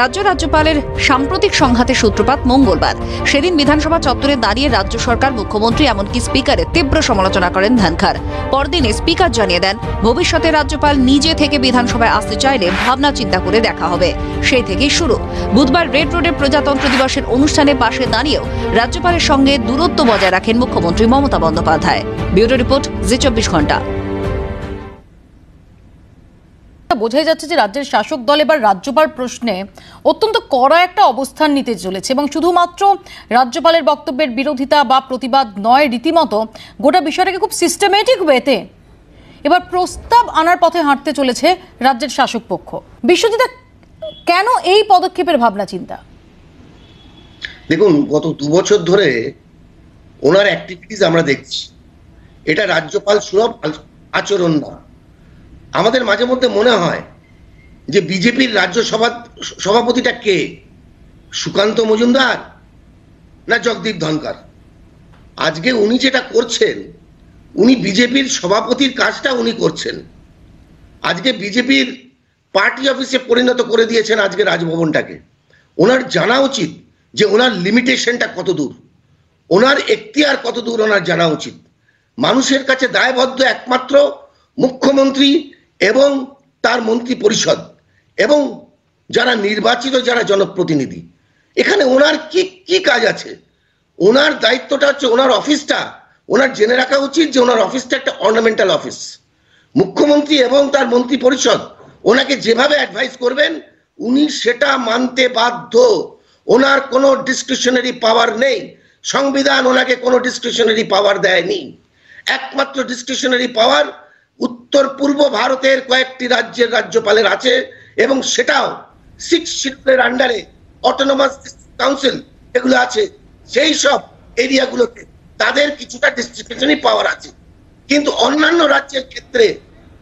রাজ্য রাজ্যপালের সাম্প্রতিক সংঘাতের সূত্রপাত মঙ্গলবার। সেদিন বিধানসভা চত্বরে দাঁড়িয়ে রাজ্য সরকার, মুখ্যমন্ত্রী এমনকি স্পিকারের তীব্র সমালোচনা করেন ধানখার। পরদিনে স্পিকার জানিয়ে দেন, ভবিষ্যতে রাজ্যপাল নিজে থেকে বিধানসভায় আসতে চাইলে ভাবনা চিন্তা করে দেখা হবে। সেই থেকেই শুরু। বুধবার রেড রোডে প্রজাতন্ত্র দিবসের অনুষ্ঠানে পাশে দাঁড়িয়েও রাজ্যপালের সঙ্গে দূরত্ব বজায় রাখেন মুখ্যমন্ত্রী মমতা বন্দ্যোপাধ্যায়। ব্যুরো রিপোর্ট জি চব্বিশ ঘণ্টা। বোঝাই যাচ্ছে যে রাজ্যের শাসক দল এবার রাজ্যপাল প্রশ্নে অত্যন্ত কড়া একটা অবস্থান নিতে চলেছে এবং শুধুমাত্র রাজ্যপালের বক্তব্যের বিরোধিতা বা প্রতিবাদ নয়, রীতিমতো গোটা বিষয়টাকে খুব সিস্টেমেটিক ওয়েতে এবার প্রস্তাব আনার পথে হাঁটতে চলেছে রাজ্যের শাসক পক্ষ। বিশ্বজিৎ, কেন এই পদক্ষেপের ভাবনা, চিন্তা? দেখুন, গত দু বছর ধরে ওনার অ্যাক্টিভিটিস আমরা দেখছি। এটা রাজ্যপাল সুলভ আচরণ না আমাদের মাঝে মধ্যে মনে হয় যে বিজেপির রাজ্য সভা সভাপতিটা কে? সুকান্ত মজুমদার না জগদীপ ধনকার? আজকে উনি যেটা করছেন, উনি বিজেপির সভাপতির কাজটা উনি করছেন। আজকে বিজেপির পার্টি অফিসে পরিণত করে দিয়েছেন আজকে রাজভবনটাকে। ওনার জানা উচিত যে ওনার লিমিটেশনটা কত দূর। ওনার এখতিয়ার কত দূর ওনার জানা উচিত। মানুষের কাছে দায়বদ্ধ একমাত্র মুখ্যমন্ত্রী এবং তার মন্ত্রী পরিষদ এবং যারা নির্বাচিত, যারা জনপ্রতিনিধি। এখানে ওনার কি কি কাজ আছে? ওনার দায়িত্বটা হচ্ছে ওনার অফিসটা, ওনার জেনে রাখা উচিত যে ওনার অফিসটা একটা অর্নামেন্টাল অফিস মুখ্যমন্ত্রী এবং তার মন্ত্রী পরিষদ ওনাকে যেভাবে অ্যাডভাইস করবেন, উনি সেটা মানতে বাধ্য। ওনার কোনো ডিসক্রিপশনারি পাওয়ার নেই। সংবিধান ওনাকে কোনো ডিসক্রিপশনারি পাওয়ার দেয়নি। একমাত্র ডিসক্রিপশনারি পাওয়ার উত্তর পূর্ব ভারতের কয়েকটি রাজ্যের রাজ্যপালের আছে এবং সেটাও সিক্স শিডিউলের আন্ডারে অটোনোমাস কাউন্সিল এগুলো আছে। সেই সব এরিয়াগুলোতে তাদের কিছুটা ডিসক্রিপশনারি পাওয়ার আছে। কিন্তু অন্যান্য রাজ্যের ক্ষেত্রে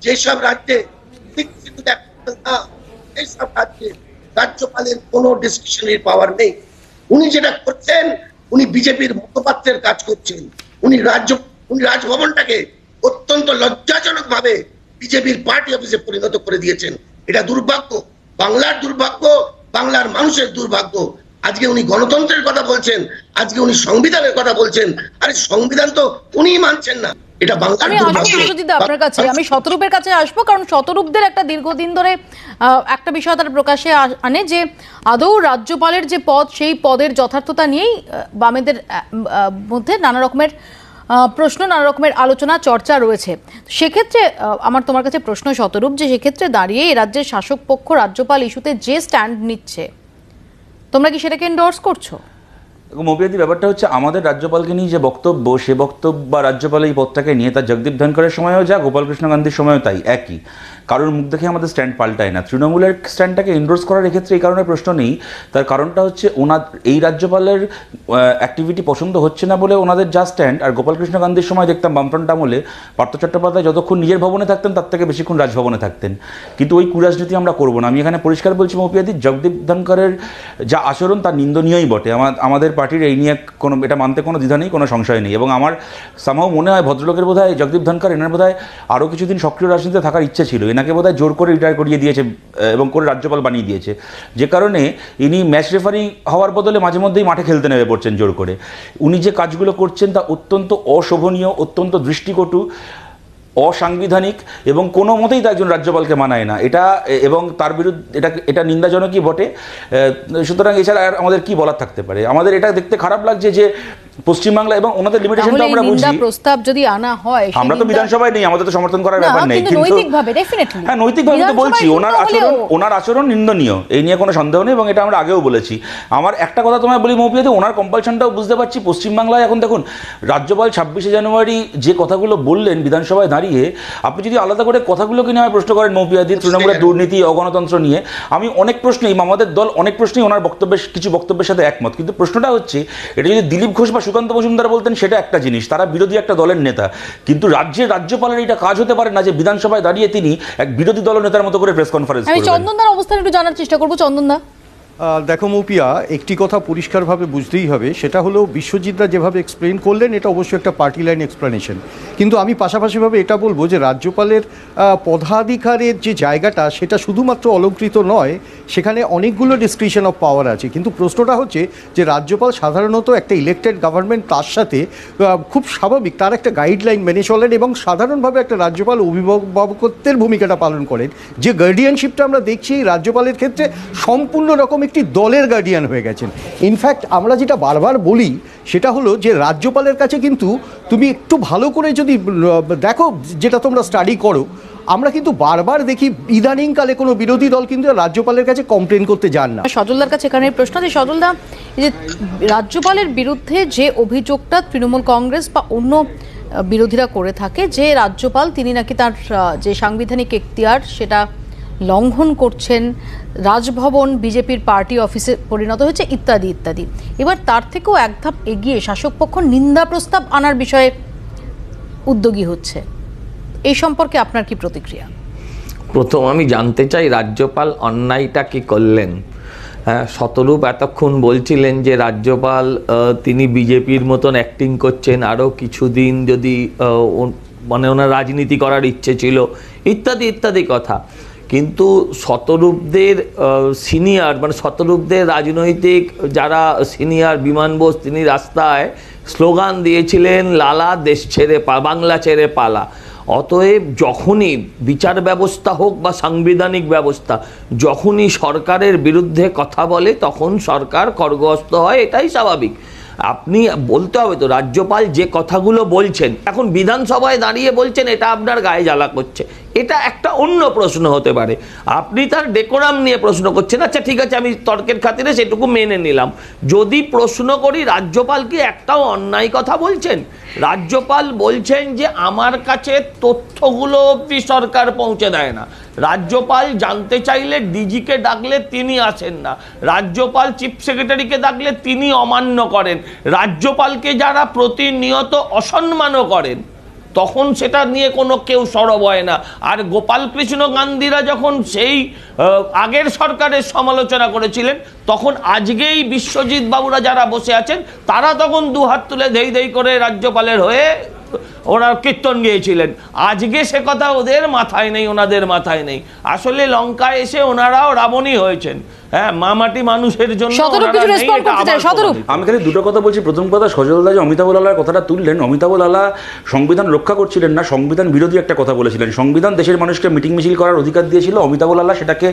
যেসব রাজ্যে six schedule applicable না, সেই সব রাজ্যে রাজ্যপালের কোনো ডিসক্রিপশনারি পাওয়ার নেই। উনি যেটা করছেন উনি বিজেপির মুখপাত্রের কাজ করছেন। উনি রাজ্য উনি রাজভবনটাকে অত্যন্ত লজ্জাজনক ভাবে বিজেপির পার্টি অফিসে পরিণত করে দিয়েছেন। এটা দুর্ভাগ্য। বাংলার দুর্ভাগ্য বাংলার মানুষের দুর্ভাগ্য। আজকে উনি গণতন্ত্রের কথা বলছেন আজকে উনি সংবিধানের কথা বলছেন। আরে সংবিধান তো উনি মানছেন না। এটা বাংলার দুর্ভাগ্য। আপনার কাছে। আমি শতরূপের কাছে আসব কারণ শতরূপদের একটা দীর্ঘদিন ধরে আহ, একটা বিষয় তারা প্রকাশে আনে যে আদৌ রাজ্যপালের যে পদ সেই পদের যথার্থতা নিয়েই বামেদের মধ্যে নানা রকমের প্রশ্ন নানা রকমের আলোচনা, চর্চা রয়েছে। সেক্ষেত্রে আমার তোমার কাছে প্রশ্ন শতরূপ যে সেক্ষেত্রে দাঁড়িয়ে এই রাজ্যের শাসক পক্ষ, রাজ্যপাল ইস্যুতে যে স্ট্যান্ড নিচ্ছে, তোমরা কি সেটাকে এন্ডোর্স করছ? মবিয়াদি ব্যাপারটা হচ্ছে আমাদের রাজ্যপালকে নিয়ে যে বক্তব্য, সে বক্তব্য বা রাজ্যপাল এই পদটাকে নিয়ে তার জগদীপ ধনকরের সময়ও যা, গোপালকৃষ্ণ গান্ধীর সময়ও তাই, একই। কারোর মুখ দেখে আমাদের স্ট্যান্ড পাল্টায় না। তৃণমূলের স্ট্যান্ডটাকে এন্ডোর্স করার এক্ষেত্রে এই কারণে প্রশ্ন নেই। তার কারণটা হচ্ছে ওনার এই রাজ্যপালের অ্যাক্টিভিটি পছন্দ হচ্ছে না বলে ওনাদের যা স্ট্যান্ড আর গোপালকৃষ্ণ গান্ধীর সময় দেখতাম বামফ্রন্ট আমলে, পার্থ চট্টোপাধ্যায় যতক্ষণ নিজের ভবনে থাকতেন, তার থেকে বেশিক্ষণ রাজভবনে থাকতেন। কিন্তু ওই কুরাজনীতি আমরা করব না। আমি এখানে পরিষ্কার বলছি মৌপিয়াদি জগদীপ ধনকরের যা আচরণ তার নিন্দনীয়ই বটে। আমাদের পার্টির এই নিয়ে কোনো, এটা মানতে কোনো দ্বিধা নেই, কোনো সংশয় নেই। এবং আমার সামাও মনে হয় ভদ্রলোকের বোধহয়, জগদীপ ধনকর এনার বোধহয় আরও কিছুদিন সক্রিয় রাজনীতিতে থাকার ইচ্ছে ছিল। এনাকে বোধহয় জোর করে রিটায়ার করিয়ে দিয়েছে এবং করে রাজ্যপাল বানিয়ে দিয়েছে। যে কারণে ইনি ম্যাচ রেফারি হওয়ার বদলে মাঝে মধ্যেই মাঠে খেলতে নেমে পড়ছেন জোর করে। উনি যে কাজগুলো করছেন তা অত্যন্ত অশোভনীয়, অত্যন্ত দৃষ্টিকটু, অসাংবিধানিক, এবং কোনো মতেই তা একজন রাজ্যপালকে মানায় না। এটা, এবং তার বিরুদ্ধে, এটা এটা নিন্দাজনকই বটে। সুতরাং এছাড়া আর আমাদের কি বলার থাকতে পারে? আমাদের এটা দেখতে খারাপ লাগছে যে পশ্চিমবাংলা এবং ওনাদের লিমিটেশনটা আমরা বুঝি। প্রস্তাব যদি আনা হয় আমরা তো বিধানসভায় নেই আমাদের তো সমর্থন করার ব্যাপার নেই কিন্তু নৈতিকভাবে। হ্যাঁ নৈতিকভাবে তো বলছি ওনার আচরণ ওনার আচরণ নিন্দনীয় এই নিয়ে কোনো সন্দেহ নেই এবং এটা আমরা আগেও বলেছি। আমার একটা কথা তোমায় বলি মৌপিয়াতে ওনার কম্পালশনটাও বুঝতে পারছি পশ্চিমবাংলায় এখন দেখুন রাজ্যপাল ছাব্বিশে জানুয়ারি যে কথাগুলো বললেন বিধানসভায় দাঁড়িয়ে আপনি যদি আলাদা করে কথাগুলোকে নিয়ে আমায় প্রশ্ন করেন মৌপিয়াদি তৃণমূলের দুর্নীতি অগণতন্ত্র নিয়ে আমি অনেক প্রশ্নেই আমাদের দল অনেক প্রশ্নেই ওনার বক্তব্যের কিছু বক্তব্যের সাথে একমত কিন্তু প্রশ্নটা হচ্ছে এটা যদি দিলীপ ঘোষ বা সুকান্ত মজুমদার বলতেন সেটা একটা জিনিস তারা বিরোধী একটা দলের নেতা। কিন্তু রাজ্যের রাজ্যপালের এটা কাজ হতে পারে না যে বিধানসভায় দাঁড়িয়ে তিনি এক বিরোধী দলের নেতার মতো করে প্রেস কনফারেন্স আমি চন্দনদার অবস্থান একটু জানার চেষ্টা করব চন্দনদা দেখো মৌপিয়া, একটি কথা পরিষ্কারভাবে বুঝতেই হবে, সেটা হলো বিশ্বজিৎরা যেভাবে এক্সপ্লেন করলেন, এটা অবশ্যই একটা পার্টি লাইন এক্সপ্লেনেশন কিন্তু আমি পাশাপাশিভাবে এটা বলব যে রাজ্যপালের পদাধিকারের যে জায়গাটা, সেটা শুধুমাত্র অলঙ্কৃত নয়, সেখানে অনেকগুলো ডিসক্রিপশন অফ পাওয়ার আছে। কিন্তু প্রশ্নটা হচ্ছে যে রাজ্যপাল সাধারণত একটা ইলেক্টেড গভর্নমেন্ট তার সাথে খুব স্বাভাবিক, তার একটা গাইডলাইন মেনে চলেন এবং সাধারণভাবে একটা রাজ্যপাল অভিভাবকত্বের ভূমিকাটা পালন করেন। যে গার্ডিয়ানশিপটা আমরা দেখছি, রাজ্যপালের ক্ষেত্রে সম্পূর্ণ রকম একটি দলের গার্ডিয়ান হয়ে গেছেন। ইনফ্যাক্ট আমরা যেটা বারবার বলি, সেটা হলো যে রাজ্যপালের কাছে কিন্তু তুমি একটু ভালো করে যদি, দেখো যেটা তোমরা স্টাডি করো, আমরা কিন্তু বারবার দেখি ইদানিংকালে কোনো বিরোধী দল কিন্তু রাজ্যপালের কাছে কমপ্লেন করতে যান না। সজলদার কাছে এখানে প্রশ্ন যে সজলদা যে রাজ্যপালের বিরুদ্ধে যে অভিযোগটা তৃণমূল কংগ্রেস বা অন্য বিরোধীরা করে থাকে, যে রাজ্যপাল তিনি নাকি তার যে সাংবিধানিক এখতিয়ার, সেটা লঙ্ঘন করছেন রাজভবন বিজেপির পার্টি অফিসে পরিণত হয়েছে, ইত্যাদি ইত্যাদি। এবার তার থেকেও এক ধাপ এগিয়ে শাসক পক্ষ নিন্দা প্রস্তাব আনার বিষয়ে উদ্যোগী হচ্ছে। এই সম্পর্কে আপনার কি প্রতিক্রিয়া? প্রথম আমি জানতে চাই, রাজ্যপাল অন্যায়টা কি করলেন? হ্যাঁ শতরূপ এতক্ষণ বলছিলেন যে রাজ্যপাল তিনি বিজেপির মতন অ্যাক্টিং করছেন আরও কিছুদিন যদি মানে ওনার রাজনীতি করার ইচ্ছে ছিল, ইত্যাদি ইত্যাদি কথা। কিন্তু শতরূপদের সিনিয়র মানে শতরূপদের রাজনৈতিক যারা সিনিয়র বিমান বোস, তিনি রাস্তায় স্লোগান দিয়েছিলেন, লালা দেশ ছেড়ে পা, বাংলা ছেড়ে পালা। অতএব যখনই বিচার ব্যবস্থা হোক বা সাংবিধানিক ব্যবস্থা, যখনই সরকারের বিরুদ্ধে কথা বলে, তখন সরকার খড়গহস্ত হয়, এটাই স্বাভাবিক। আপনি বলতে হবে তো, রাজ্যপাল যে কথাগুলো বলছেন, এখন বিধানসভায় দাঁড়িয়ে বলছেন, এটা আপনার গায়ে জ্বালা করছে। এটা একটা অন্য প্রশ্ন হতে পারে। আপনি তার ডেকোরাম নিয়ে প্রশ্ন করছেন আচ্ছা ঠিক আছে, আমি তর্কের খাতিরে সেটুকু মেনে নিলাম। যদি প্রশ্ন করি, রাজ্যপাল কি একটাও অন্যায় কথা বলছেন? রাজ্যপাল বলছেন যে, আমার কাছে তথ্যগুলো অবধি সরকার পৌঁছে দেয় না। রাজ্যপাল জানতে চাইলে ডিজিকে ডাকলে তিনি আসেন না। রাজ্যপাল চিফ সেক্রেটারিকে ডাকলে তিনি অমান্য করেন। রাজ্যপালকে যারা প্রতিনিয়ত অসম্মানও করেন তখন সেটা নিয়ে কোনো কেউ সরব হয় না। আর গোপাল কৃষ্ণ গান্ধীরা যখন সেই আগের সরকারের সমালোচনা করেছিলেন, তখন আজকেই বিশ্বজিৎ বাবুরা যারা বসে আছেন, তারা তখন দু হাত তুলে ধেই ধেই করে রাজ্যপালের হয়ে ওরা কীর্তন গিয়েছিলেন। আজকে সে কথা ওদের মাথায় নেই ওনাদের মাথায় নেই। আসলে লঙ্কায় এসে ওনারাও রাবণী হয়েছেন। হ্যাঁ মামাটি মানুষের জন্য শতরূপ ওনারা কিছু নেই, respond এটা করতে চায়, আবার শতরূপ। প্রমাণিত। আমি খালি দুটো কথা বলছি। প্রথম কথা সজলদা যে অমিতাভ লালার কথাটা তুললেন অমিতাভ লালা সংবিধান রক্ষা করছিলেন না সংবিধান বিরোধী একটা কথা বলেছিলেন। সংবিধান দেশের মানুষকে মিটিং মিছিল করার অধিকার দিয়েছিল অমিতাভ লালা সেটাকে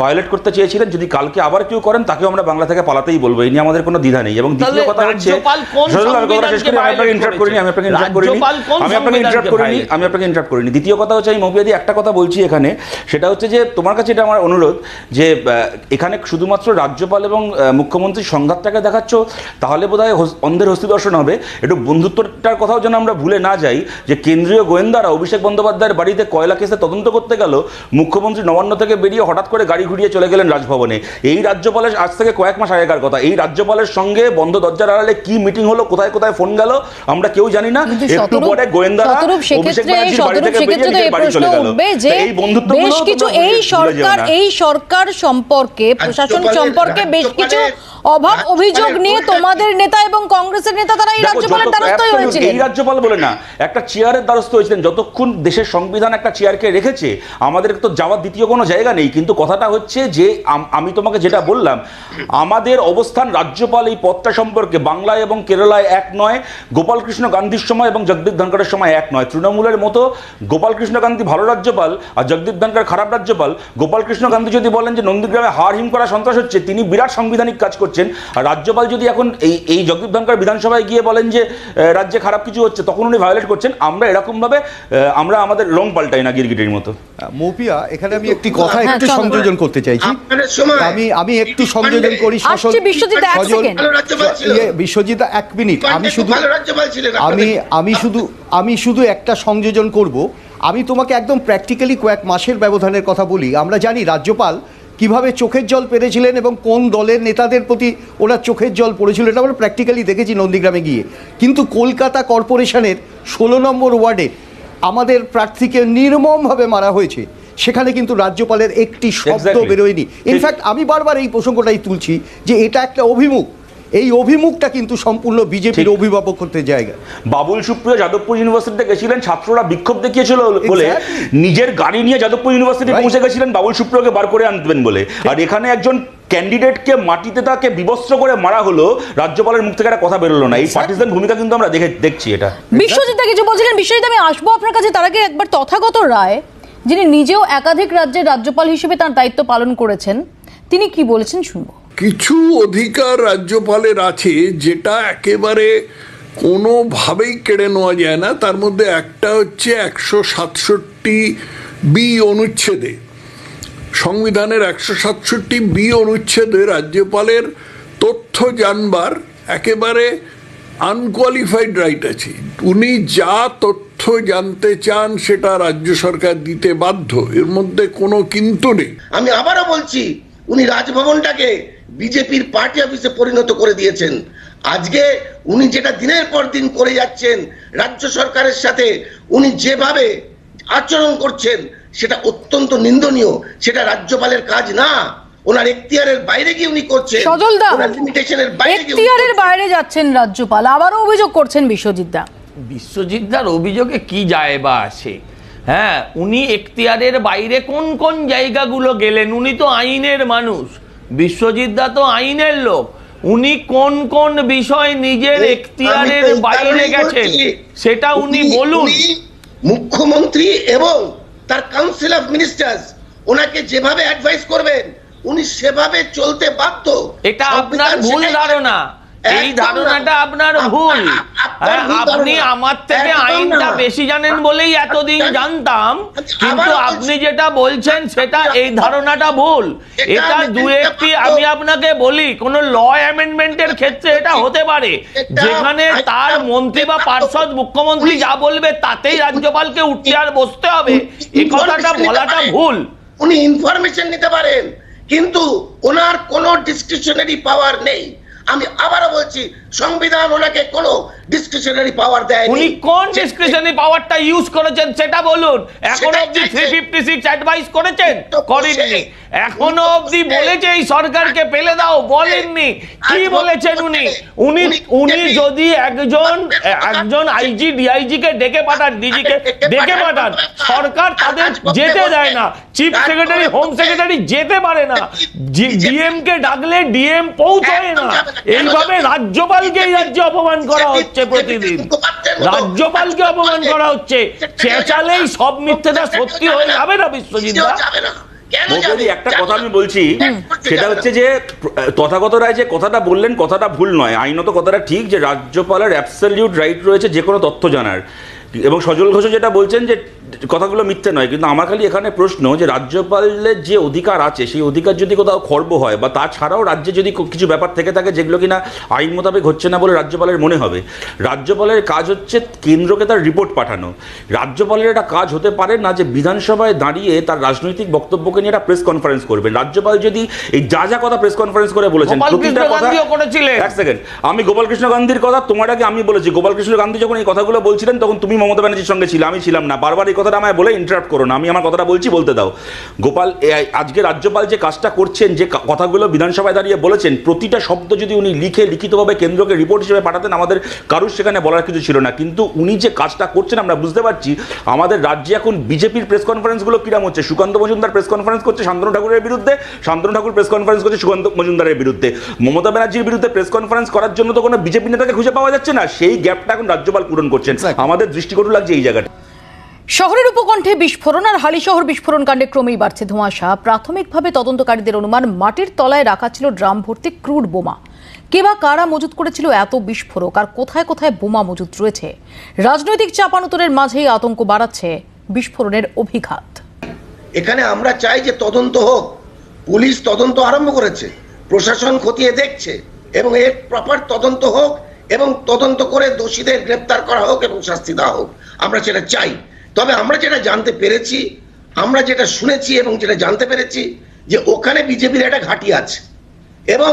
ভায়োলেট করতে চেয়েছিলেন। যদি কালকে আবার কেউ করেন তাকেও আমরা বাংলা থেকে পালাতেই বলব। এই নিয়ে আমাদের কোনো দ্বিধা নেই। এবং দ্বিতীয় কথা হচ্ছে রাজ্যপাল কোন সজলদা, আমি কথাটা শেষ করি, আমি আপনাকে ইন্টারাপ্ট করিনি আমি আপনাকে ইন্টারাপ্ট করিনি। রাজ্যপাল কোন আমি আপনাকে ইন্টারাপ্ট করিনি আমি আপনাকে ইন্টারাপ্ট করিনি। দ্বিতীয় কথা হচ্ছে আমি মৌপিয়াদি একটা কথা বলছি এখানে। সেটা হচ্ছে যে তোমার কাছে এটা আমার অনুরোধ যে এখানে শুধুমাত্র রাজ্যপাল এবং মুখ্যমন্ত্রীর সংঘাতটাকে দেখাচ্ছ তাহলে বোধ হয় অন্ধের হস্তি দর্শন হবে। একটু বন্ধুত্বটার কথাও যেন আমরা ভুলে না যাই যে কেন্দ্রীয় গোয়েন্দারা অভিষেক বন্দ্যোপাধ্যায়ের বাড়িতে কয়লা কেসে তদন্ত করতে গেল মুখ্যমন্ত্রী নবান্ন থেকে বেরিয়ে হঠাৎ করে গাড়ি ঘুরিয়ে চলে গেলেন রাজভবনে। এই রাজ্যপালের আজ থেকে কয়েক মাস আগেকার কথা। এই রাজ্যপালের সঙ্গে বন্ধ দরজার আড়ালে কি মিটিং হলো কোথায় কোথায় ফোন গেল আমরা কেউ জানি না। একটু পরে গোয়েন্দারা সেক্ষেত্রে শতরূপ সেক্ষেত্রে তো এই প্রশ্ন উঠবে যে তো এই বন্ধুত্বগুলো বেশ কিছু এই সরকার এই সরকার সম্পর্কে প্রশাসন সম্পর্কে বেশ কিছু অভাব অভিযোগ নিয়ে তোমাদের নেতা এবং কংগ্রেসের নেতা তারা এই রাজ্যপালের দ্বারস্থ absolute, হয়েছিলেন। এই রাজ্যপাল বলে না একটা চেয়ারের দ্বারস্থ হয়েছিলেন। যতক্ষণ দেশের সংবিধান একটা চেয়ারকে রেখেছে আমাদের তো যাওয়ার দ্বিতীয় কোনো জায়গা নেই। কিন্তু কথাটা হচ্ছে যে আমি তোমাকে যেটা বললাম আমাদের অবস্থান রাজ্যপাল এই পদটা সম্পর্কে বাংলায় এবং কেরালায় এক নয় গোপালকৃষ্ণ গান্ধীর সময় এবং জগদীপ ধনকরের সময় এক নয়। তৃণমূলের মতো গোপালকৃষ্ণ গান্ধী ভালো রাজ্যপাল আর জগদীপ ধনকর খারাপ রাজ্যপাল গোপালকৃষ্ণ গান্ধী যদি বলেন যে নন্দীগ্রামে হার হিম করা সন্ত্রাস হচ্ছে তিনি বিরাট সাংবিধানিক কাজ করছেন। আর রাজ্যপাল যদি এখন এই এই জগদীপ ধনকর বিধানসভায় গিয়ে বলেন যে রাজ্যে খারাপ কিছু হচ্ছে তখন উনি ভায়োলেট করছেন। আমরা এরকমভাবে আমরা আমাদের লং পাল্টাই না গিরগিটির মতো। মৌপিয়া এখানে আমি একটি কথা হ্যাঁ, একটু। সংযোজন করতে চাইছি। আমি আমি একটু সংযোজন করি সজল- বিশ্বজিৎ এক ইয়ে, বিশ্বজিৎ এক মিনিট। আমি শুধু ভালো রাজ্যপাল ছিলেন আমি আমি শুধু আমি শুধু একটা সংযোজন করব। আমি তোমাকে একদম প্র্যাকটিক্যালি কয়েক মাসের ব্যবধানের কথা বলি। আমরা জানি রাজ্যপাল কীভাবে চোখের জল পেরেছিলেন এবং কোন দলের নেতাদের প্রতি ওরা চোখের জল পড়েছিল এটা আমরা প্র্যাকটিক্যালি দেখেছি নন্দীগ্রামে গিয়ে। কিন্তু কলকাতা কর্পোরেশনের ষোলো নম্বর ওয়ার্ডে আমাদের প্রার্থীকে নির্মমভাবে মারা হয়েছে। সেখানে কিন্তু রাজ্যপালের একটি শব্দ বেরোয়নি। ইনফ্যাক্ট আমি বারবার এই প্রসঙ্গটাই তুলছি যে এটা একটা অভিমুখ। এই অভিমুখটা কিন্তু সম্পূর্ণ বিজেপির অভিভাবক করতে জায়গা। বাবুল সুপ্রিয় যাদবপুর ইউনিভার্সিটিতে গেছিলেন ছাত্ররা বিক্ষোভ দেখিয়েছিল বলে। নিজের গাড়ি নিয়ে যাদবপুর ইউনিভার্সিটি পৌঁছে গেছিলেন বাবুল সুপ্রিয়কে বার করে আনবেন বলে। আর এখানে একজন ক্যান্ডিডেটকে মাটিতে তাকে বিবস্ত্র করে মারা হলো রাজ্যপালের মুখ থেকে একটা কথা বেরোলো না। এই. পার্টিসান ভূমিকা কিন্তু আমরা দেখে দেখছি এটা। বিশ্বজিৎ দা কিছু বলছিলেন বিশ্বজিৎ আমি আসব আপনার কাছে তার আগে একবার তথাগত রায় যিনি নিজেও একাধিক রাজ্যের রাজ্যপাল হিসেবে তার দায়িত্ব পালন করেছেন তিনি কি বলেছেন শুনব? কিছু অধিকার রাজ্যপালের আছে যেটা একেবারে কোনোভাবেই কেড়ে নেওয়া যায় না। তার মধ্যে একটা হচ্ছে একশো সাতষট্টি বি অনুচ্ছেদে। সংবিধানের একশো সাতষট্টি বি অনুচ্ছেদে রাজ্যপালের তথ্য জানবার একেবারে আনকোয়ালিফাইড রাইট আছে। উনি যা তথ্য জানতে চান সেটা রাজ্য সরকার দিতে বাধ্য। এর মধ্যে কোনো কিন্তু নেই। আমি আবারও বলছি, উনি রাজভবনটাকে বিজেপির পার্টি অফিসে পরিণত করে দিয়েছেন। আজকে উনি যেটা দিনের পর দিন করে যাচ্ছেন রাজ্য সরকারের সাথে উনি যেভাবে আচরণ করছেন সেটা অত্যন্ত নিন্দনীয় সেটা রাজ্যপালের কাজ না। ওনার এখতিয়ারের বাইরে গিয়ে উনি করছেন সজল দা ওনার লিমিটেশনের বাইরে এখতিয়ারের বাইরে যাচ্ছেন রাজ্যপাল আবারও অভিযোগ করছেন বিশ্বজিৎ দা। বিশ্বজিৎদার অভিযোগে কি যায় বা আসে হ্যাঁ উনি এখতিয়ারের বাইরে কোন কোন জায়গাগুলো গেলেন? উনি তো আইনের মানুষ। বিশ্বজিৎদা তো আইনের লোক। উনি কোন কোন বিষয় নিজের এখতিয়ারের বাইরে গেছেন সেটা উনি বলুন। মুখ্যমন্ত্রী এবং তার কাউন্সিল অফ মিনিস্টার্স ওনাকে যেভাবে অ্যাডভাইস করবেন উনি সেভাবে চলতে বাধ্য। এটা আপনার ভুল ধারণা। এই ধারণাটা আপনার ভুল। হ্যাঁ, ভুল আপনি আমার থেকে আইনটা বেশি জানেন বলেই এতদিন আচ্ছা, জানতাম আচ্ছা, কিন্তু আপনি যেটা বলছেন সেটা এই ধারণাটা ভুল। এটা এটা দু একটি আমি আপনাকে বলি কোন ল অ্যামেন্ডমেন্টের ক্ষেত্রে এটা হতে পারে। যেখানে তার মন্ত্রী বা পার্ষদ মুখ্যমন্ত্রী যা বলবে তাতেই রাজ্যপালকে উঠতে আর বসতে হবে। এ কথাটা বলাটা ভুল। উনি ইনফরমেশন নিতে পারেন কিন্তু ওনার কোনো ডিসক্রিপশনারি পাওয়ার নেই। আমি আবারও বলছি সংবিধান ওনাকে কোনো ডিসক্রিপশনারি পাওয়ার দেয় উনি কোন ডিসক্রিপশনারি পাওয়ারটা ইউজ করেছেন সেটা বলুন। এখনও অবধি চাইছে। থ্রি ফিফটি সিক্স অ্যাডভাইস করেছেন? করেননি। এখনও অবধি বলেছে এই সরকারকে ফেলে দাও বলেননি। কি বলেছেন উনি? উনি উনি যদি একজন একজন আইজি ডিআইজি কে ডেকে পাঠান ডিজি কে ডেকে পাঠান। সরকার তাদের যেতে দেয় না। চিফ সেক্রেটারি হোম সেক্রেটারি যেতে পারে না। ডিএম কে ডাকলে ডিএম পৌঁছায় না। এইভাবে রাজ্যপালকে এই রাজ্যে অপমান করা হচ্ছে প্রতিদিন। রাজ্যপালকে অপমান করা হচ্ছে। চেঁচালেই সব মিথ্যেটা সত্যি হয়ে যাবে না বিশ্বজিৎ একটা কথা আমি বলছি সেটা হচ্ছে যে তথাগত রায় যে কথাটা বললেন কথাটা ভুল নয়। আইনত কথাটা ঠিক যে রাজ্যপালের অ্যাবসলিউট রাইট রয়েছে যে কোনো তথ্য জানার। এবং সজল ঘোষ যেটা বলছেন যে কথাগুলো মিথ্যে নয় কিন্তু আমার খালি এখানে প্রশ্ন যে রাজ্যপালের যে অধিকার আছে সেই অধিকার যদি কোথাও খর্ব হয় বা তাছাড়াও রাজ্যে যদি কিছু ব্যাপার থেকে থাকে যেগুলো কিনা আইন মোতাবেক হচ্ছে না বলে রাজ্যপালের মনে হবে রাজ্যপালের কাজ হচ্ছে কেন্দ্রকে তার রিপোর্ট পাঠানো। রাজ্যপালের একটা কাজ হতে পারে না যে বিধানসভায় দাঁড়িয়ে তার রাজনৈতিক বক্তব্যকে নিয়ে একটা প্রেস কনফারেন্স করবেন রাজ্যপাল যদি এই যা যা কথা প্রেস কনফারেন্স করে বলেছেন প্রতিটা কথা এক সেকেন্ড আমি গোপালকৃষ্ণ গান্ধীর কথা তোমার আগে আমি বলেছি। গোপালকৃষ্ণ গান্ধী যখন এই কথাগুলো বলছিলেন তখন তুমি মমতা ব্যানার্জির সঙ্গে ছিলে আমি ছিলাম না বারবার এই কথাটা আমায় বলে ইন্টারাপ্ট করো না আমি আমার কথাটা বলছি বলতে দাও। গোপাল আজকে রাজ্যপাল যে কাজটা করছেন যে কথাগুলো বিধানসভায় দাঁড়িয়ে বলেছেন প্রতিটা শব্দ যদি উনি লিখে লিখিতভাবে কেন্দ্রকে রিপোর্ট হিসেবে পাঠাতেন আমাদের কারুর সেখানে বলার কিছু ছিল না। কিন্তু উনি যে কাজটা করছেন আমরা বুঝতে পারছি আমাদের রাজ্যে এখন বিজেপির প্রেস কনফারেন্সগুলো কিরাম হচ্ছে? সুকান্ত মজুমদার প্রেস কনফারেন্স করছে শান্তনু ঠাকুরের বিরুদ্ধে শান্তনু ঠাকুর প্রেস কনফারেন্স করছে সুকান্ত মজুমদারের বিরুদ্ধে। মমতা ব্যানার্জির বিরুদ্ধে প্রেস কনফারেন্স করার জন্য তো কোনো বিজেপি নেতাকে খুঁজে পাওয়া যাচ্ছে না সেই গ্যাপটা এখন রাজ্যপাল পূরণ করছেন। আমাদের দৃষ্টিকটু লাগছে এই জায়গাটা। শহরের উপকণ্ঠে বিস্ফোরণ আর হালিশহর বিস্ফোরণ কাণ্ডে ক্রমেই বাড়ছে ধোঁয়াশা। প্রাথমিকভাবে তদন্তকারীদের অনুমান, মাটির তলায় রাখা ছিল ড্রাম ভর্তি ক্রুড বোমা। কে বা কারা মজুত করেছিল এত বিস্ফোরক? আর কোথায় কোথায় বোমা মজুত রয়েছে? রাজনৈতিক চাপানুতরের মাঝেই আতঙ্ক বাড়াচ্ছে বিস্ফোরণের অভিঘাত। এখানে আমরা চাই যে তদন্ত হোক। পুলিশ তদন্ত আরম্ভ করেছে। প্রশাসন খতিয়ে দেখছে এবং এর প্রপার তদন্ত হোক এবং তদন্ত করে দোষীদের গ্রেপ্তার করা হোক এবং শাস্তি দেওয়া হোক। আমরা সেটা চাই। তবে আমরা যেটা জানতে পেরেছি আমরা যেটা শুনেছি এবং যেটা জানতে পেরেছি যে ওখানে বিজেপির একটা ঘাঁটি আছে এবং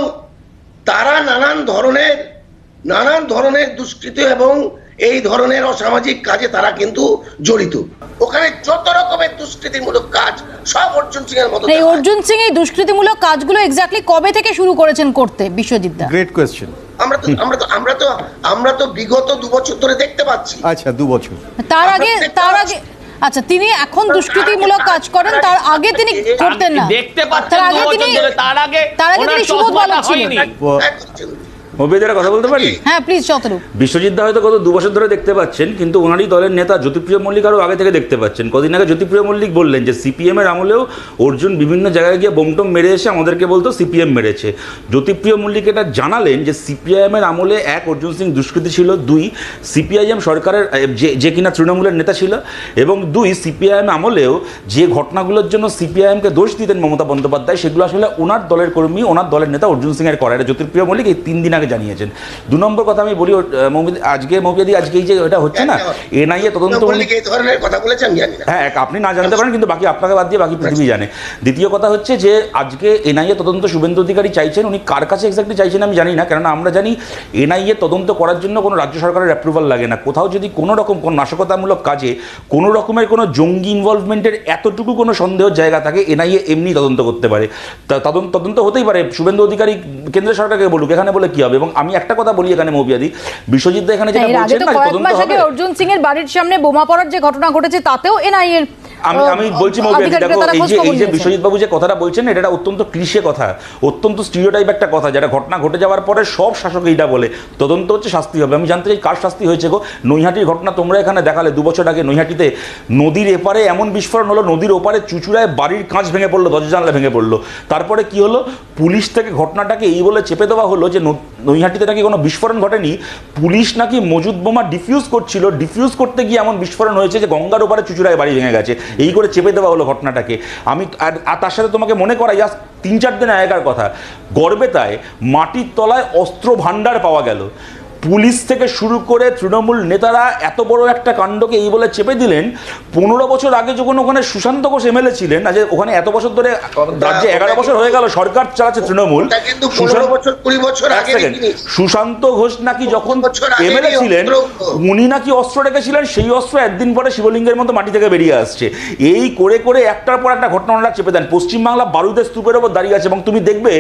তারা নানান ধরনের নানান ধরনের দুষ্কৃত এবং এই ধরনের অসামাজিক কাজে তারা কিন্তু জড়িত। ওখানে যত রকমের দুষ্কৃতিমূলক কাজ সব অর্জুন সিং এর মতো এই অর্জুন সিং এই দুষ্কৃতিমূলক কাজগুলো এক্স্যাক্টলি কবে থেকে শুরু করেছেন করতে বিশ্বজিৎ দা? গ্রেট কোয়েশ্চেন আমরা তো আমরা তো আমরা তো আমরা তো বিগত দু বছর ধরে দেখতে পাচ্ছি। আচ্ছা দু বছর। তার আগে তার আগে আচ্ছা তিনি এখন দুষ্কৃতিমূলক কাজ করেন তার আগে তিনি করতেন না। দেখতে পাচ্ছেন তার আগে তিনি তার আগে তার আগে তিনি সুবোধ বালক ছিলেন। মবিয়াদিরা কথা বলতে পারি? হ্যাঁ প্লিজ শতরূপ বিশ্বজিৎ দা হয়তো গত দু বছর ধরে দেখতে পাচ্ছেন কিন্তু ওনারই দলের নেতা জ্যোতিপ্রিয় মল্লিক আরও আগে থেকে দেখতে পাচ্ছেন। কদিন আগে জ্যোতিপ্রিয় মল্লিক বললেন যে সিপিএম এর আমলেও অর্জুন বিভিন্ন জায়গায় গিয়ে বোমটম মেরে এসে আমাদেরকে বলতো সিপিএম মেরেছে। জ্যোতিপ্রিয় মল্লিক এটা জানালেন যে সিপিআইএম এর আমলে এক অর্জুন সিং দুষ্কৃতী ছিল দুই সিপিআইএম সরকারের যে যে কিনা তৃণমূলের নেতা ছিল এবং দুই সিপিআইএম আমলেও যে ঘটনাগুলোর জন্য সিপিআইএমকে দোষ দিতেন মমতা বন্দ্যোপাধ্যায় সেগুলো আসলে ওনার দলের কর্মী ওনার দলের নেতা অর্জুন সিং এর করা এটা জ্যোতিপ্রিয় মল্লিক এই তিন দিন আগে জানিয়েছেন। দু নম্বর কথা আমি বলি আজকে মৌপিয়াদি আজকে এই যে এটা হচ্ছে না এনআইএ তদন্ত হ্যাঁ আপনি না জানতে পারেন কিন্তু বাকি আপনাকে বাদ দিয়ে বাকি পৃথিবী জানে। দ্বিতীয় কথা হচ্ছে যে আজকে এনআইএ তদন্ত শুভেন্দু অধিকারী চাইছেন উনি কার কাছে এক্স্যাক্টলি চাইছেন আমি জানি না কেননা আমরা জানি এনআইএ তদন্ত করার জন্য কোনো রাজ্য সরকারের অ্যাপ্রুভাল লাগে না। কোথাও যদি কোনো রকম কোনো নাশকতামূলক কাজে কোনো রকমের কোনো জঙ্গি ইনভলভমেন্টের এতটুকু কোনো সন্দেহের জায়গা থাকে এনআইএ এমনি তদন্ত করতে পারে। তা- তদন্ত তদন্ত হতেই পারে। শুভেন্দু অধিকারী কেন্দ্র সরকারকে বলুক এখানে বলে কি হবে? এবং আমি একটা কথা বলি এখানে মৌপিয়াদি বিশ্বজিৎ দা এখানে যেটা বলছেন না তদন্ত হবে। অর্জুন সিং এর বাড়ির সামনে বোমা পড়ার যে ঘটনা ঘটেছে তাতেও এনআইএর আমি আমি বলছি মৌপিয়াদি দেখো এই যে এই যে বিশ্বজিৎ বাবু যে কথাটা বলছেন এটা একটা অত্যন্ত ক্লিশে কথা অত্যন্ত স্টিরিওটাইপ একটা কথা যেটা ঘটনা ঘটে যাওয়ার পরে সব শাসক এইটা বলে তদন্ত হচ্ছে শাস্তি হবে। আমি জানতে চাই কার শাস্তি হয়েছে গো? নৈহাটির ঘটনা তোমরা এখানে দেখালে দু বছর আগে নৈহাটিতে নদীর এপারে এমন বিস্ফোরণ হলো নদীর ওপারে চুচুড়ায় বাড়ির কাঁচ ভেঙে পড়ল দরজা জানলা ভেঙে পড়ল। তারপরে কি হলো? পুলিশ থেকে ঘটনাটাকে এই বলে চেপে দেওয়া হলো যে নৈহাটিতে নাকি কোনো বিস্ফোরণ ঘটেনি? পুলিশ নাকি মজুদ বোমা ডিফিউজ করছিল? ডিফিউজ করতে গিয়ে এমন বিস্ফোরণ হয়েছে যে গঙ্গার ওপারে চুচুড়ায় বাড়ি ভেঙে গেছে। এই করে চেপে দেওয়া হলো ঘটনাটাকে। আমি আর তার সাথে তোমাকে মনে করাই জাস্ট তিন চার দিন আগেকার কথা। গর্বেতায় মাটির তলায় অস্ত্র ভাণ্ডার পাওয়া গেল। পুলিশ থেকে শুরু করে তৃণমূল নেতারা এত বড় একটা কাণ্ডকে এই বলে চেপে দিলেন পনেরো বছর আগে যখন ওখানে সুশান্ত ঘোষ এমএলএ ছিলেন আজ ওখানে এত বছর ধরে রাজ্যে এগারো বছর হয়ে গেল সরকার চালাচ্ছে তৃণমূল। সুশান্ত ঘোষ নাকি যখন এমএলএ ছিলেন উনি নাকি অস্ত্র রেখেছিলেন সেই অস্ত্র একদিন পরে শিবলিঙ্গের মতো মাটি থেকে বেরিয়ে আসছে। এই করে করে একটার পর একটা ঘটনা ওনারা চেপে দেন। পশ্চিমবাংলা বারুদের স্তূপের ওপর দাঁড়িয়ে আছে এবং তুমি দেখবে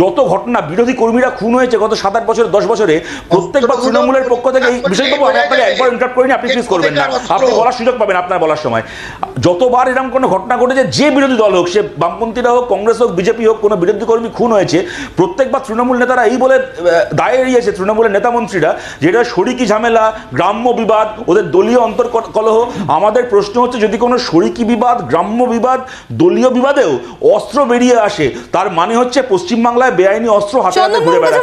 যত ঘটনা বিরোধী কর্মীরা খুন হয়েছে গত সাত আট বছর দশ বছরে প্রত্যেকবার তৃণমূলের পক্ষ থেকে এই বিষয় আমি আপনাকে একবার ইন্টারাপ্ট করিনি আপনি প্লিজ করবেন না। আপনি বলার সুযোগ পাবেন আপনার বলার সময়। যতবার এরকম কোনো ঘটনা ঘটেছে যে বিরোধী দল হোক সে বামপন্থীরা হোক কংগ্রেস হোক বিজেপি হোক কোনো বিরোধী কর্মী খুন হয়েছে প্রত্যেকবার তৃণমূল নেতারা এই বলে দায় এড়িয়েছে তৃণমূলের নেতা মন্ত্রীরা যেটা শরিকি ঝামেলা গ্রাম্য বিবাদ ওদের দলীয় অন্তর কলহ আমাদের প্রশ্ন হচ্ছে যদি কোনো শরিকি বিবাদ গ্রাম্য বিবাদ দলীয় বিবাদেও অস্ত্র বেরিয়ে আসে তার মানে হচ্ছে পশ্চিমবাংলায় বেআইনি অস্ত্র হাতে হাতে ঘুরে বেড়াচ্ছে।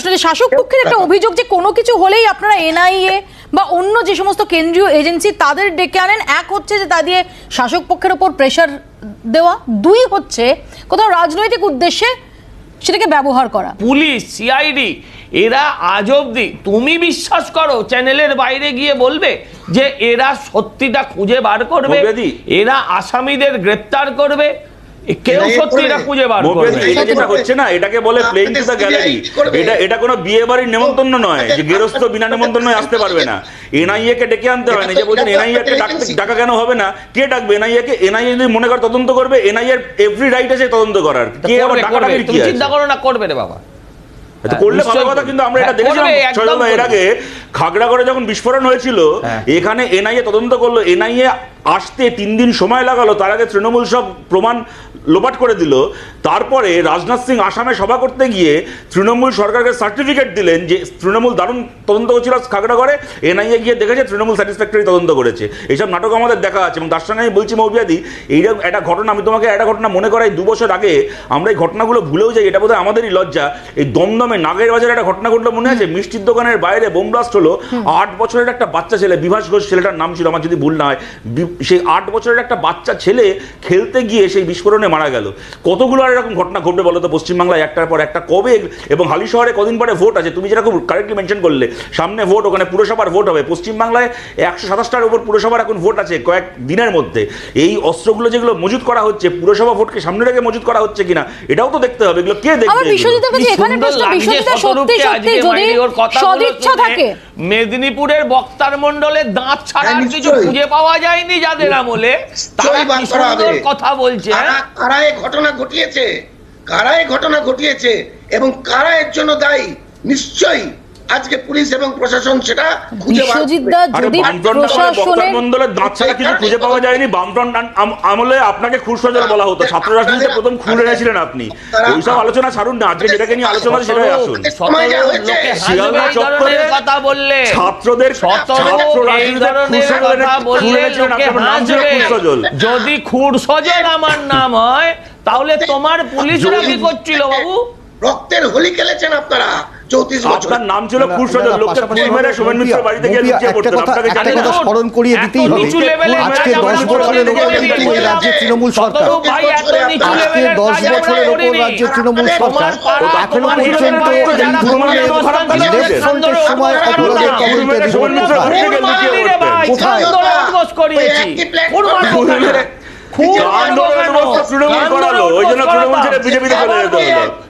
প্রশ্ন যে শাসক পক্ষের একটা অভিযোগ যে কোনো কিছু হলেই আপনারা এনআইএ বা অন্য যে সমস্ত কেন্দ্রীয় এজেন্সি তাদের ডেকে আনেন। এক হচ্ছে যে তা দিয়ে শাসক পক্ষের উপর প্রেশার দেওয়া। দুই হচ্ছে কোথাও রাজনৈতিক উদ্দেশ্যে সেটাকে ব্যবহার করা। পুলিশ সিআইডি এরা আজ অব্দি তুমি বিশ্বাস করো চ্যানেলের বাইরে গিয়ে বলবে যে এরা সত্যিটা খুঁজে বার করবে। এরা আসামিদের গ্রেপ্তার করবে। কেউ এরা এ সত্যিটা করবে। খুঁজে বার করবে। এটা হচ্ছে না এটাকে বলে প্লেইং টু দ্য গ্যালারি এটা এটা কোনো বিয়ে বাড়ির নেমন্তন্ন নয় যে গেরস্ত বিনা নেমন্তন্ন আসতে পারবে না। এনআইএ কে ডেকে আনতে হয় না যে বলছেন এনআইএ কে ডাকা কেন হবে না? কে ডাকবে? এনআইএ কে এনআইএ যদি মনে করে তদন্ত করবে এনআইএ এর এভরি রাইট আছে তদন্ত করার। কে আবার করবে, ডাকা ডাকির কি চিন্তা করো না করবে রে বাবা। করলে ভালো কথা কিন্তু আমরা এটা হ্যাঁ, দেখেছিলাম এর। আগে খাগড়াগড়ে যখন বিস্ফোরণ হয়েছিল হ্যাঁ। এখানে এনআইএ তদন্ত করল এনআইএ আসতে তিন দিন সময় লাগালো তার আগে তৃণমূল সব প্রমাণ লোপাট করে দিল। তারপরে রাজনাথ সিং আসামে সভা করতে গিয়ে তৃণমূল সরকারকে সার্টিফিকেট দিলেন যে তৃণমূল দারুণ তদন্ত করছিল খাগড়াগড়ে। এনআইএ গিয়ে দেখেছে তৃণমূল স্যাটিসফ্যাক্টরি তদন্ত করেছে। এইসব নাটক আমাদের দেখা আছে এবং তার সঙ্গে আমি বলছি মৌপিয়াদি এইরকম একটা ঘটনা আমি তোমাকে একটা ঘটনা মনে করাই দু বছর আগে আমরা এই ঘটনাগুলো ভুলেও যাই এটা বোধহয় আমাদেরই লজ্জা। এই দমদমে নাগের বাজারে একটা ঘটনা ঘটলো মনে আছে? মিষ্টির দোকানের বাইরে বোম ব্লাস্ট হলো। আট বছরের একটা বাচ্চা ছেলে বিভাস ঘোষ ছেলেটার নাম ছিল আমার যদি ভুল না হয়। সেই আট বছরের একটা বাচ্চা ছেলে খেলতে গিয়ে সেই বিস্ফোরণে মারা মারা গেল। কতগুলো আর এরকম ঘটনা ঘটবে বলো তো? পশ্চিমবাংলায় একটার পর একটা। কবে এবং হালি শহরে কদিন পরে ভোট আছে? তুমি যেরকম কারেক্টলি মেনশন করলে সামনে ভোট ওখানে পুরসভার ভোট হবে। পশ্চিমবাংলায় একশো সাতাশটার উপর পুরসভার এখন ভোট আছে কয়েক দিনের মধ্যে। এই অস্ত্রগুলো যেগুলো মজুত করা হচ্ছে পুরসভা ভোটকে সামনে রেখে মজুত করা হচ্ছে কিনা এটাও তো দেখতে হবে। এগুলো কে দেখবে সত্যি সত্যি যদি সদিচ্ছা থাকে। মেদিনীপুরের বক্তার মন্ডলে দাঁত ছাড়া হ্যাঁ, কিছু খুঁজে পাওয়া যায়নি যাদের আমলে? তারা সুন্দর কথা বলছে কারা হ্যাঁ? কারা এই ঘটনা ঘটিয়েছে? কারা এই ঘটনা ঘটিয়েছে? এবং কারা এর জন্য দায়ী? নিশ্চয়ই। আজকে পুলিশ এবং প্রশাসন সেটা খুঁজে মন্ডলের দাঁত ছাড়া কিছু খুঁজে পাওয়া যায়নি। বামফ্রন্ট আম- আম- আমলে আপনাকে খুরসজল বলা হতো। ছাত্র রাজনীতিতে প্রথম খুন এনেছিলেন আপনি। ওইসব আলোচনা ছাড়ুন না। আজকে যেটাকে নিয়ে আলোচনা সেটাই আসুন। কথা বললে। ছাত্রদের ছাত্র রাজনীতিতে খুরসজল খুরসজল যদি খুর সজল আমার নাম হয় তাহলে তোমার পুলিশরা কি করছিল বাবু? রক্তের হোলি খেলেছেন আপনারা। চৌত্রিশ বছর। নাম ছিল মেরে সোমেন বাড়িতে গিয়ে লুকিয়ে আপনাকে জানেন না? স্মরণ করিয়ে দিতেই হবে। আজকে বছরের ওপর কিন্তু এই তৃণমূল সরকার। আজকে বছরের ওপর। তৃণমূল সরকার। এখনও পর্যন্ত ফ্রন্টের আন্দোলন সময় অপরাধের রিপোর্ট কোথায়? কোথায়? তৃণমূল করালো, ওই জন্য তৃণমূল ছেড়ে বিজেপিতে চলে যেতে হলো।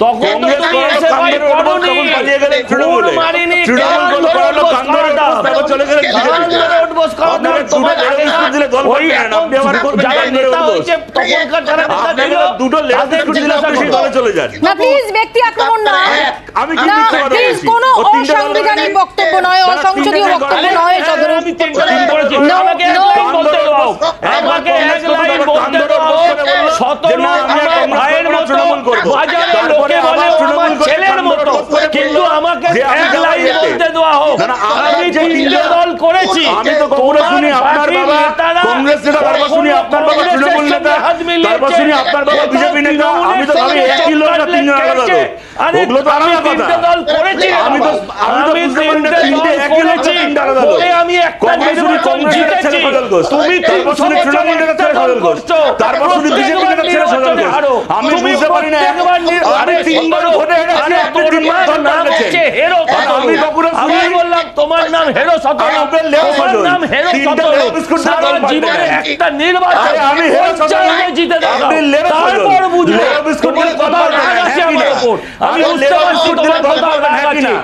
তখন বক্তব্য নয় দাঁড়া, অসংসদীয় বক্তব্য নয় হ্যাঁ, আমার ভাইয়ের মতো বাজারে লোকে বলে আমার ছেলের মতো। কিন্তু আমাকে এক লাইন বলতে দেওয়া হোক। আমি যে তিনটে দল করেছি। আমি তো কংগ্রেস শুনি আপনার বাবা কংগ্রেস নেতা তারপর শুনি আপনার বাবা তৃণমূল নেতা তারপর শুনি আপনার বাবা বিজেপি নেতা আমি তো ভাবি সঙ্গে একই লোক না তিনজন আলাদা লোক। আরে আমি তিনটে দল করেছি। আমি তো আমি তিনটে দল করেছি। করে আমি একটা নির্বাচন জিতেছি। তুমি তিনশো তৃণমূল নেতা ছেড়ে বছর সজল ঘোষ। করছ। তারপর শুনি বিজেপি ঘোষ। হারো। আমি বুঝতে পারি না। আরে তিনবার ভোটে হেরে আপনি তিনবার নাম হচ্ছে হেরো আমি কখনো আমি বললাম তোমার নাম হেরো সতেরো। আপনার লেও নাম হেরো দিয়ে সারা জীবনে একটা নির্বাচন আমি হেরো সজল জিতে সজল। তারপর দিয়ে কথা দল আছে আমার উপর। আমি আরে